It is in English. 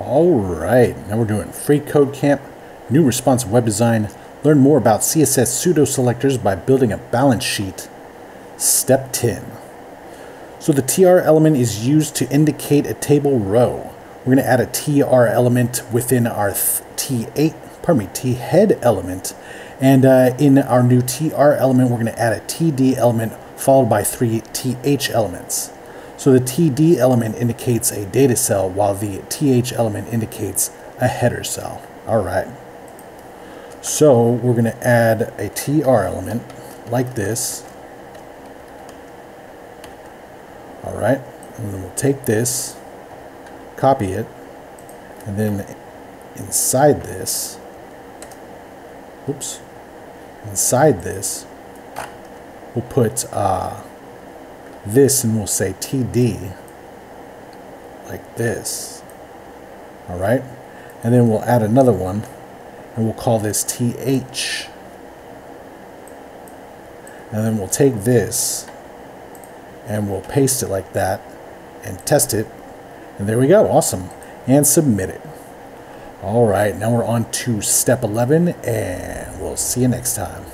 All right, now we're doing freeCodeCamp, new responsive web design. Learn more about CSS pseudo selectors by building a balance sheet. Step 10. So the TR element is used to indicate a table row. We're going to add a TR element within our T8, pardon me, T head element. And uh, in our new TR element, we're going to add a TD element followed by three TH elements. So the TD element indicates a data cell while the TH element indicates a header cell. All right. So we're going to add a TR element like this. All right. And then we'll take this, copy it, and then inside this, oops, inside this, we'll put uh, this and we'll say TD like this. All right. And then we'll add another one and we'll call this TH. And then we'll take this and we'll paste it like that and test it. And there we go. Awesome. And submit it. All right. Now we're on to step 11 and we'll see you next time.